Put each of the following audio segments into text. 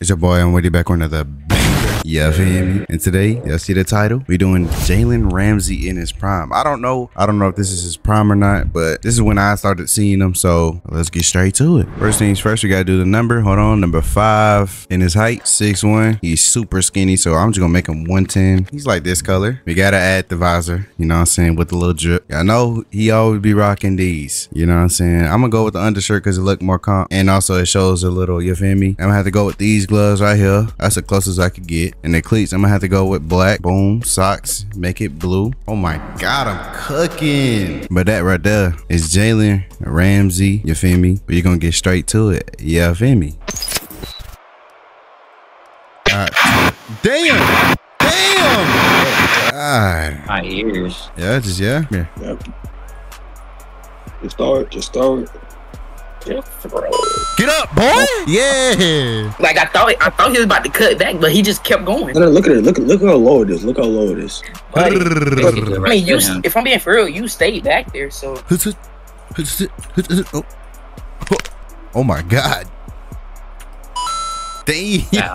It's your boy, I'm you back on banger. Yeah, feel me? And today, y'all see the title? We doing Jalen Ramsey in his prime. I don't know. I don't know if this is his prime or not, but this is when I started seeing him. So let's get straight to it. First things first, we gotta do the number. Hold on, number five in his height, six one. He's super skinny, so I'm just gonna make him 110. He's like this color. We gotta add the visor, you know what I'm saying, with the little drip. I know he always be rocking these, you know what I'm saying? I'm gonna go with the undershirt because it look more comp, and also it shows a little, you feel me? I'm gonna have to go with these gloves right here. That's the closest I could get. And the cleats, I'm gonna have to go with black. Boom, socks, make it blue. Oh my God, I'm cooking. But that right there is Jalen Ramsey, you feel me? But you're gonna get straight to it. Yeah, feel me? Alright. Damn! Damn! God. My ears. Yeah, just yeah. yeah. Yep. Just start. Just start. Get up, boy! Yeah. Like I thought, I thought he was about to cut back, but he just kept going. Look at it. Look at it. Look, look how low it is. Look how low it is. Buddy, I mean, you, if I'm being for real, you stayed back there, so Oh. oh my god. Damn.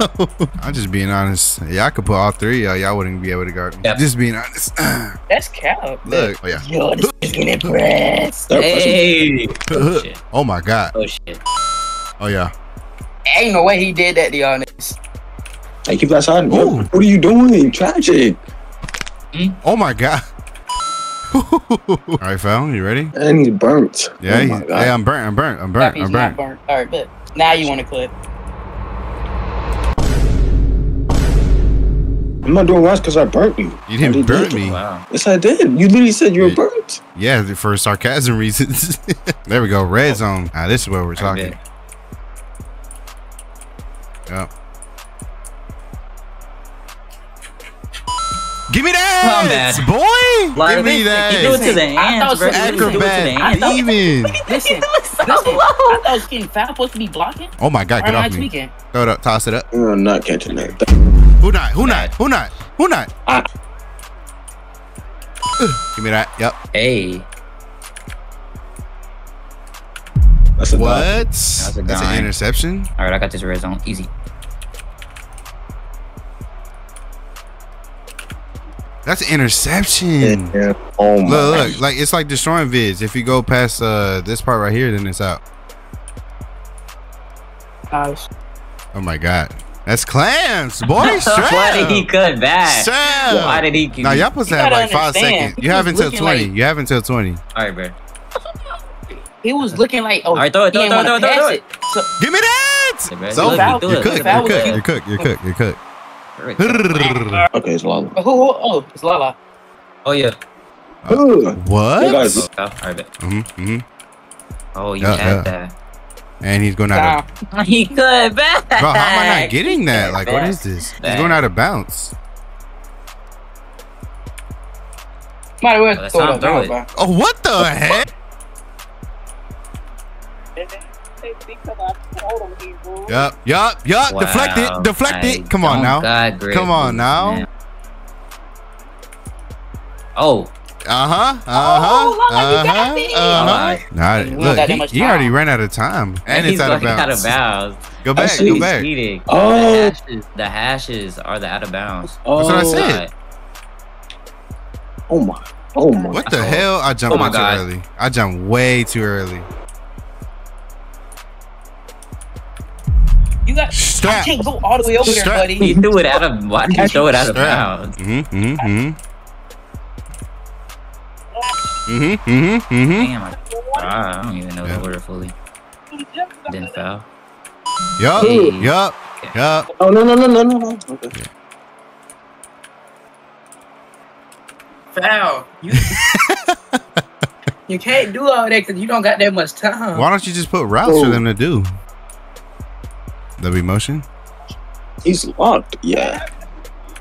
I'm just being honest. Y'all could put all three of y'all. Y'all wouldn't be able to guard me. Yep. Just being honest. that's cap. Look. Oh yeah. Yo, this is getting pressed. Start. Hey. Oh shit. Oh my god. Oh shit. Oh yeah. Ain't no way he did that to y'all niggas. Hey, keep that side. Ooh. What are you doing? Tragic. Hmm? Oh my god. all right, Fallon, you ready? And he's burnt. Yeah. Oh he's- hey, I'm burnt. I'm burnt. I'm burnt. He's I'm burnt. burnt. All right, but now you want to clip. I'm not doing worse because I burnt you. You didn't did burn me. Wow. Yes, I did. You literally said you were burnt. Yeah, for sarcasm reasons. there we go. Red zone. Ah, this is where we're talking. bet. Yep. Give me that, Combat. boy. Like, Give me that. You do it to the I ants, thought bro. so. You do it to the Acrobat, even. Listen, listen, I thought skin foul supposed to be blocking. Oh my God, Or get off me. weekend. Throw it up, toss it up. I'm not catching that. Who not? Who not? Who not? Who not? Ah. Give me that. Yep. Hey. That's a dot. What? a That's an interception. All right, I got this red zone. Easy. That's an interception. Yeah. Oh my. Look, look, like it's like destroying vids. If you go past uh this part right here, then it's out. Nice. Oh my god, that's clams, boy. Why did he cut back? Strap. Why did he? Now y'all supposed to have gotta like five seconds. You have until twenty. like- You have until twenty. All right, bro. He was looking like, oh, All right, throw it, he throw it, didn't throw it, throw it, So, Give me that. Yeah. So Do you're it, cooked. You're it. cooked. You're cooked. You're cooked. You're cooked. Okay, it's Lala. who, who, oh, it's Lala. Oh yeah. Uh, What? Hey, guys. Oh, foul. All right, bet. hmm Oh, you Yeah, had And he's going out. Nah. Of. He cut back. bro, how am I not getting that? Like, what Back. is this? He's going out of bounds. Might as well that's throw time, it up throw now, it. bro. Oh, what the heck? Yup, yup, yup. Wow. Deflect it. Deflect I it. Come on now. got Come on now. man. Oh, Uh huh. Uh Oh, huh. You Uh got huh. me. Uh huh. Alright. Nah, We don't look, he, he already ran out of time, and he's it's out of bounds. out of bounds. Go back. see. Go back. Cheating. Oh. The hashes, the hashes are the out of bounds. Oh, That's what I said. Oh my. Oh my. What the hell? I jumped Oh way too God. early. I jumped way too early. You got, I Strap. can't go all the way over there, buddy. He threw it out of. Why did you throw it out of Strap. bounds? Mm-hmm. Mm-hmm. Mm-hmm. Mm-hmm. Mm-hmm. Damn, I, I don't even know Yeah. the order fully. Didn't foul. Yup. Hey. Yup. Yup. Oh no no no no no no. Okay. Foul. You, you can't do all that because you don't got that much time. Why don't you just put routes for Oh. them to do? W motion. He's locked. Yeah.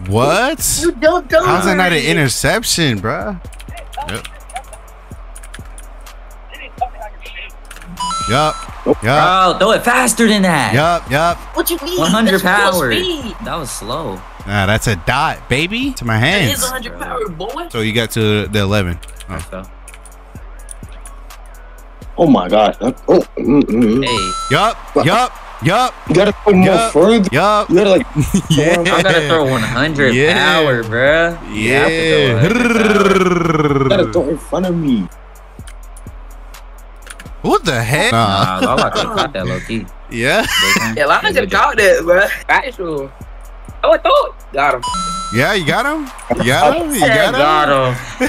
What? You don't do How's that not an interception, bruh? Yup. Yup. Bro, throw it faster than that. Yup. Yup. What you mean? 100 That's full power. speed. That was slow. Nah, that's a dot, baby. To my That is hands. 100 power, boy. So you got to the 11. Oh. Oh my god. Oh. Mm, mm, mm. Hey, Yup. Yup. Yup. You gotta go more Yup. further. Yup. You gotta like. Yeah. I gotta throw 100 Yeah. power, bruh. You have Yeah. to throw 100 You gotta What throw in front of me. The heck? Nah, Nah. Lala could have caught that low key. Yeah. Yeah, Lana could have caught that, bro. Actual. Oh, I thought. Got him. Yeah, you got him? You got him? You got him?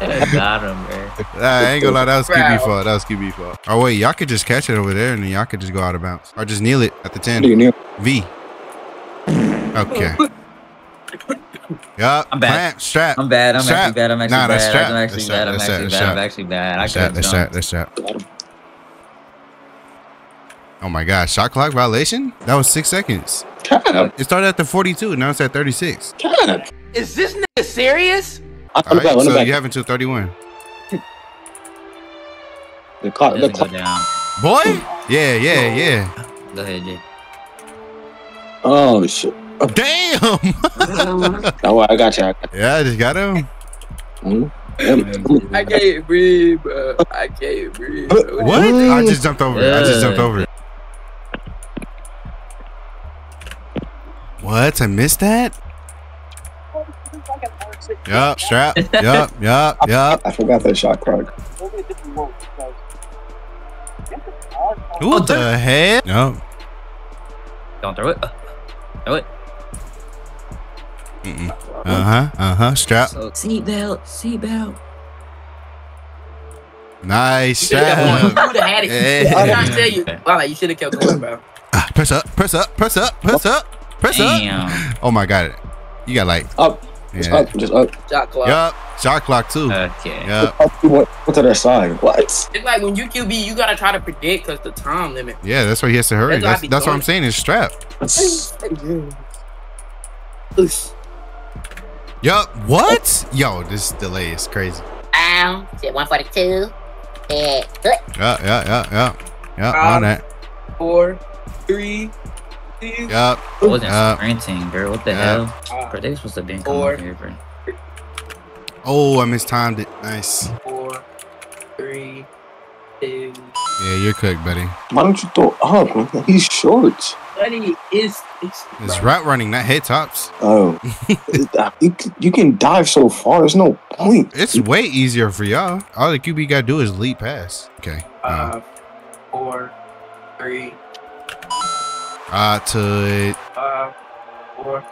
Got him. got him, bro. Nah, I ain't gonna lie, that was QB Wow. fault. That was QB fault. Oh wait, y'all could just catch it over there and then y'all could just go out of bounds. Or just kneel it at the 10. Nigga, nigga. V. Okay. Yup. I'm back. Plant, strap. I'm bad. I'm Strap. actually bad. I'm actually Nah, that's bad. strap. I'm actually That's bad. strap. I'm That's actually strap. bad. I'm actually bad. I That's strap. could That's strap. That's strap. Oh my gosh, shot clock violation? That was six seconds. Cap. It started at the 42, now it's at 36. Cap. Is this nigga serious? On All the back, right, on so back. you have until 31. The clock, It the clock. down. Boy? Yeah, yeah, yeah. Go ahead, Jay. Oh shit. Damn! Oh, I got you. I got yeah, I just got him. you. Mm. I can't breathe, bro. I can't breathe. What? What? I just jumped over it. I just jumped Yeah. over What? I missed that? Yup, strap. Yup, yup, yup. I forgot that shot clock. What the heck? Yup. Don't throw it. Throw it. Mm-mm. Uh-huh, uh-huh. Strap. So, seatbelt. Seatbelt. Nice You should have strap. kept. You would have had it. Yeah. I'm trying to tell you. Lala, you should have kept going, bro. Ah, press up, press up, press up, press up, press up. Damn. Oh my god. You got like Up, just yeah. up, just up. Shot clock. Yup. Shot clock too. Okay. Yup. What? What to their side? What? It's like when you QB, you gotta try to predict because the time limit. Yeah, that's why he has to hurry. That's That's that's what. I'm saying. Is strap. Oosh. Yup. What? Yo, this delay is crazy. Ow. Shit, 142. Yeah. Yeah, yeah, yeah, yeah. Yeah, Um, on that. Four, three, two, Yup. I wasn't Uh, sprinting, bro. What the yeah. hell? uh, Bro, they supposed to be in Four. here, bro. Oh, I mistimed it. Nice. four, three, two. Yeah, you're cooked, buddy. Why don't you throw up? man? He's short. Buddy, it's it's. It's route running, not head tops. Oh, you, can dive so far. There's no point. It's way easier for y'all. All the QB gotta do is lead pass. Okay. Uh, Uh, four, three, uh to it. five, four,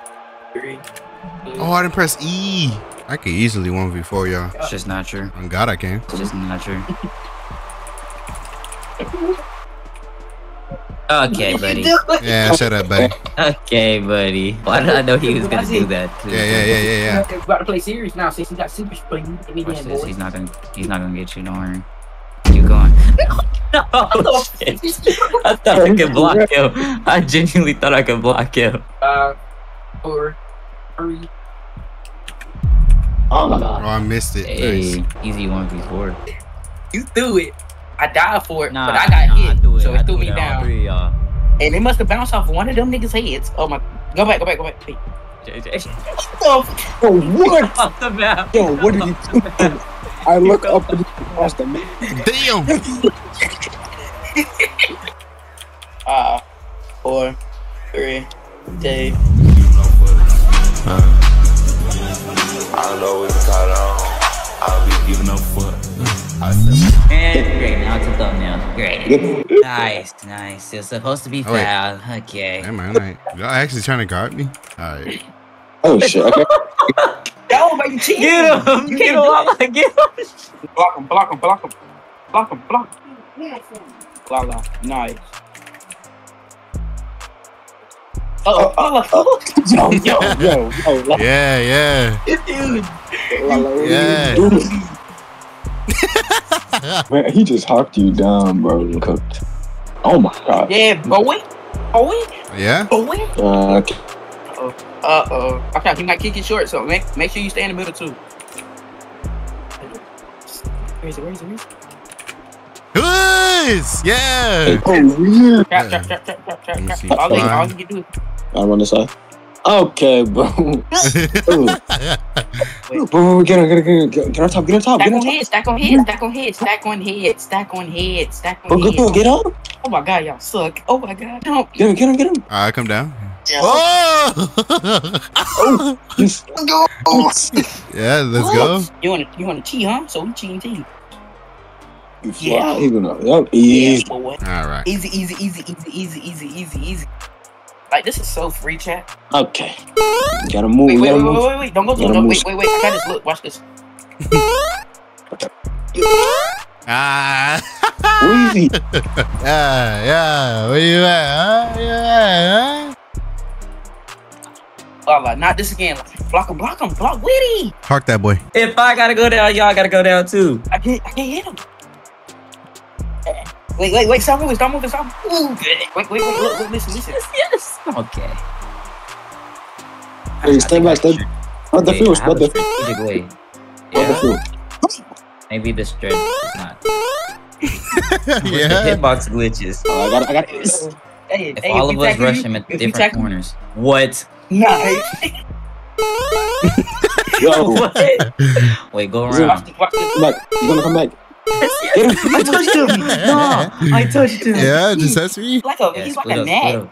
three. two. Oh, I didn't press E. I could easily one v four y'all. It's just not true. On God, I can. It's just not true. Okay, buddy. Yeah, shut up, buddy. Okay, buddy. Why did I know he was gonna do that? Too? Yeah, yeah, yeah, yeah, yeah. We're about to play series now since he got super spring. Give me Watch that, this. He's not gonna. He's not gonna get you. Don't worry. Keep going. Oh, no, shit. I thought I could block him. I genuinely thought I could block him. Five, four, three. Oh my god. Oh. I missed it. Nice. Easy one v four. You threw it. I died for it, Nah, but I got nah, hit, I threw it. so I it threw threw me it down. three of y'all. And it must have bounced off one of them niggas' heads. Oh my! Go back, go back, go back. Wait. JJ. Oh, Yo, what? Off the map. Yo, what are you doing? I look up and past the man. Damn. uh, four, three, two. I don't know what to call on. I'll be giving up fuck. I said, And great. Now it's a thumbnail. Great. Nice, nice. It's supposed to be Oh, wait. foul. Okay. Hey man, like, y'all actually trying to guard me? All right. Oh shit. Okay. No, but you cheating. Get him! You Get him! can't do Lala, Get him! Block him, block him, block him. Block him, block him. Blah, blah. Nice. Oh, oh, Yo, yo, yo, yo. Like, Yeah, yeah. dude. Yeah. Man, he just hocked you down, bro. and Cooked. Oh my god. Yeah, boy. Boy. Yeah? Boy. Uh, okay. Uh oh. Okay, he might kick it short, so make, make sure you stay in the middle too. Where is it? Where is it? Where is it? Goods! Yeah! oh, weird. Trap, trap, trap, trap, trap, trap, trap. All, they, all you can do is I'm on the side. Okay, bro. Ooh. bro, get on, get on, get on, get on top, get on top, get Stack on on top. head, stack on head, stack on head, stack on head, stack on head, stack on go, go, head. get up. Oh my god, y'all suck. Oh my god. Don't. Get him, get him, get him. All right, come down. Oh. Oh! He's- yeah, let's go. You wanna you wanna cheat, huh? So we cheating too. You Yeah. fly. He gonna, yep, Yeah, easy. boy. All right. Easy, easy, easy, easy, easy, easy, easy, easy. Like this is so free chat. Okay. Gotta move, Wait, wait, wait, wait, wait, wait. Don't go to Gotta no, wait, wait, wait. I got this. Look, watch this. Ah. Where is he? yeah, yeah. Where you at? Huh? Where you at? Huh? Oh, like, not this again. Block him, block him, block Witty. Park that boy. If I gotta go down, y'all gotta go down too. I can't, I can't hit him. Wait, wait, wait. Stop moving, stop moving, stop moving. Wait, wait, wait. Look, look, listen, listen. Yes. Okay. Hey, stay back, stay What the Wait, field, I what the strategic way. What the Yeah, field? maybe this stretch is not. yeah. The hitbox glitches. Oh, I got, I got this. Hey, If hey, all we of us rush him at different corners. What? Nice. Yo, what? Wait, go Is it- around. Watch this, watch come back. He's gonna come back. Yes, yes. I touched him. No, I touched him. Yeah, just that's me. Like a, Yeah, he's like a up, gnat.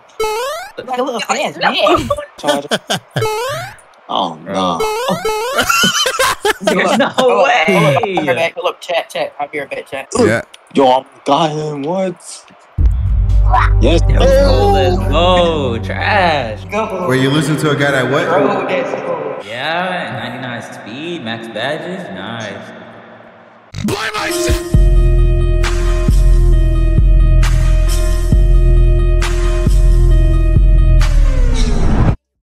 Like a little fast gnat. Oh no. There's no Hold up, hold up, I'll be right way. back. Hold up, chat, chat. I'll be right back, chat. Yeah. Yo, I got him. What? Yes. Let's go, let's go. Trash. Go. Were you listening to a guy that what? Bro, that's go. Yeah, 99 speed, max badges. Nice. Blind myself.